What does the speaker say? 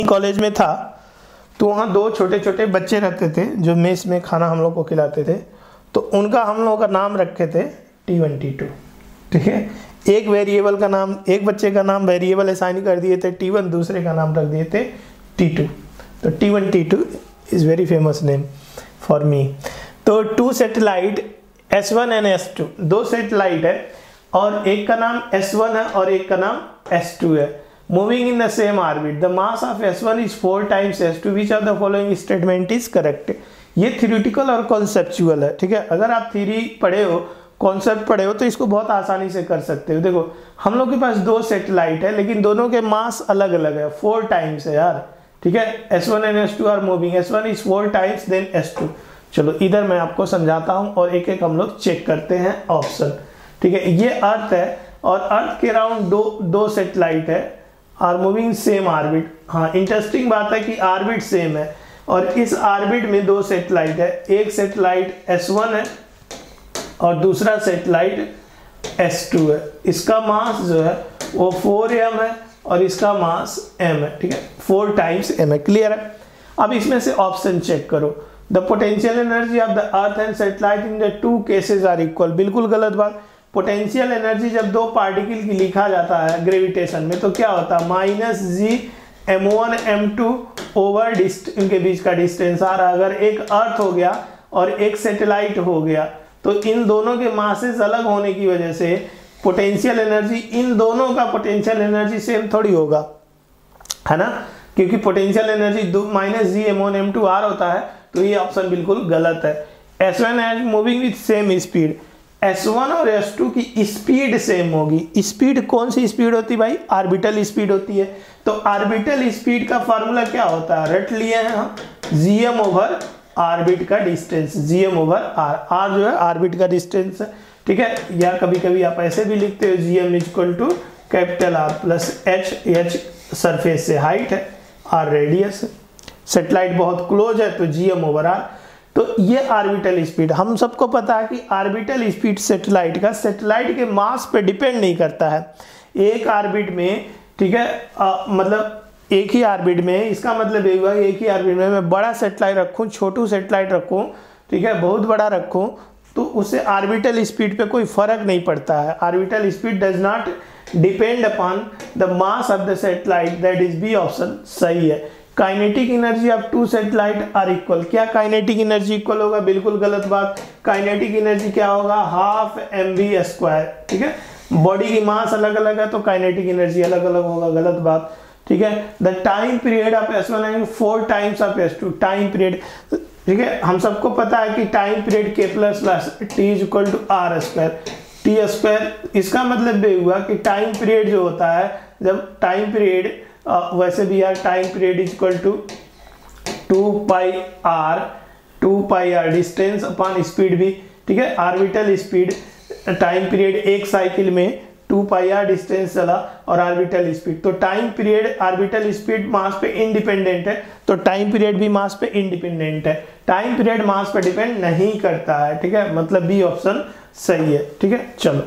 College में था तो वहाँ दो छोटे छोटे बच्चे रहते थे, जो मेस में खाना हम लोग को खिलाते थे। तो उनका हम लोगों का नाम रखे थे टी वन टी टू ठीक है? एक वेरिएबल का नाम, एक बच्चे का नाम वेरिएबल असाइन कर दिए थे टी वन दूसरे का नाम रख दिए थे टी टू तो T one T two is very famous name for me तो two satellite S one and S two दो सेटेलाइट है, और एक का नाम एस वन है, और एक का नाम एस टू है। Moving in the same orbit, the mass of s1 is 4 times s2 which of the following statement is correct? ये थ्योरेटिकल और कॉन्सेप्चुअल है, ठीक है? अगर आप थ्योरी पढ़े हो कॉन्सेप्ट पढ़े हो तो इसको बहुत आसानी से कर सकते हो। देखो, हम लोग के पास दो सेटेलाइट है, लेकिन दोनों के मास अलग अलग है फोर टाइम्स है यार, ठीक है? S one and S two are moving S one is four times than S two चलो, इधर मैं आपको समझाता हूँ और एक एक हम लोग चेक करते हैं ऑप्शन ठीक है? ये अर्थ है और अर्थ के राउंड दो दो सेटेलाइट है। आर मूविंग सेम आर्बिट हाँ इंटरेस्टिंग बात है कि आर्बिट सेम है और इस आर्बिट में दो सेटेलाइट है। एक सेटेलाइट S1 है और दूसरा सेटेलाइट S2 है। इसका मास जो है, वो 4m है और इसका मास m है, ठीक है? फोर टाइम्स m है क्लियर है? अब इसमें से ऑप्शन चेक करो। The potential energy of the earth and satellite in the two cases are equal बिल्कुल गलत बात। पोटेंशियल एनर्जी जब दो पार्टिकल की लिखा जाता है ग्रेविटेशन में तो क्या होता है? Minus G M one M two over distance इनके बीच का डिस्टेंस आ रहा अगर एक अर्थ हो गया और एक सैटेलाइट हो गया तो इन दोनों के मासेस अलग होने की वजह से पोटेंशियल एनर्जी इन दोनों का पोटेंशियल एनर्जी सेम थोड़ी होगा। है ना? क्योंकि potential energy minus G M one M two R होता है तो ये ऑप्शन बिल्कुल गलत है। S one is moving with same speed S1 और S2 की स्पीड सेम होगी। स्पीड कौन सी स्पीड होती भाई? आर्बिटल स्पीड होती है। तो आर्बिटल स्पीड का फॉर्मूला क्या होता है? रट लिए हैं हम। जीएम ओवर आर्बिट का distance GM over R R जो है आर्बिट का डिस्टेंस है। ठीक है? या कभी कभी आप ऐसे भी लिखते हो GM is equal to capital R plus H H surface से हाइट है। आर रेडियस सेटेलाइट बहुत क्लोज है तो जीएम ओवर आर तो ये आर्बिटल स्पीड हम सबको पता है कि आर्बिटल स्पीड सेटेलाइट का सेटेलाइट के मास पे डिपेंड नहीं करता है। एक आर्बिट में ठीक है आ, मतलब एक ही आर्बिट में इसका मतलब ये हुआ एक ही आर्बिट में मैं बड़ा सेटेलाइट रखूँ छोटू सेटेलाइट रखूँ ठीक है बहुत बड़ा रखूँ तो उससे आर्बिटल स्पीड पे कोई फ़र्क नहीं पड़ता है। Orbital speed does not depend upon the mass of the satellite that is B option सही है। Kinetic energy of two satellite are equal क्या काइनेटिक एनर्जी इक्वल होगा? बिल्कुल गलत बात। काइनेटिक एनर्जी क्या होगा? हाफ़ एम बी स्क्वायर ठीक है? बॉडी की मास अलग अलग है तो काइनेटिक एनर्जी अलग अलग होगा। गलत बात। ठीक है? The time period of S one and four times of S two time period ठीक है? हम सबको पता है कि टाइम पीरियड के plus plus T is equal to R square T square इसका मतलब ये हुआ कि टाइम पीरियड जो होता है, जब टाइम पीरियड वैसे भी यार time period is equal to two pi R two pi R distance upon speed भी, ठीक है? आर्बिटल स्पीड टाइम पीरियड एक साइकिल में टू पाई आर डिस्टेंस चला और आर्बिटल स्पीड तो time period orbital speed mass पे इंडिपेंडेंट है तो टाइम पीरियड भी मास पे इंडिपेंडेंट है. टाइम पीरियड मास पे डिपेंड नहीं करता है, ठीक है? मतलब बी ऑप्शन सही है, ठीक है? चलो।